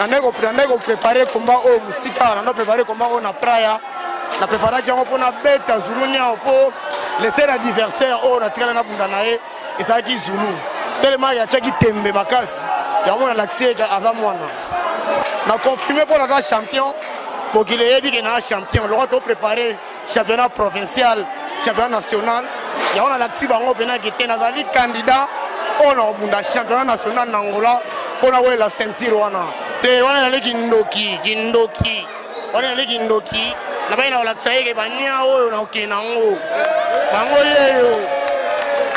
nandaki koprepare komba oyo mosika nando prepare komba oyo na praya na preparaki yango mpo nabeta zulu niao mpo lese na diversaire oyo natikala nabunda na ye ezalaki zulu telema yatiaki tembe makasi yango nalakisi ete aza mwana na confirme mpo naza champion mokili eyebi ke naa champion lokola toprepare championnat provincial championnat national yango nalakisi bango mpena kete nazali candidat oyo na kobunda championnat national na angola mpo na koyela ceinture wana te wana ezali kindoki kindoki wana ezali kindoki nabai na kolakisa yeke bania oyo nakokende na yango bango yeyo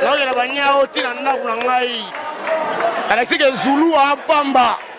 nakokenda bania oyo ntina ndako na ngai alakisi ke zulu apamba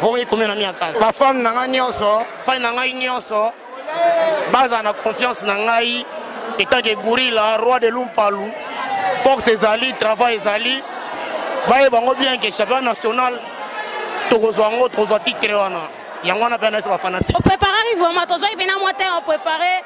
bongo ekomi na mia kala bafane na ngai nyonso fane na ngai nyonso bazala na confiance na ngai etanke gorila roi de lumpalu force ezali travail ezali baye bango bien ke champion national tokozwa yango tokozwa titre wana yango wana mpe naisa bafanatike opreparaki vraiment tozwaki mpena mwa te oprepare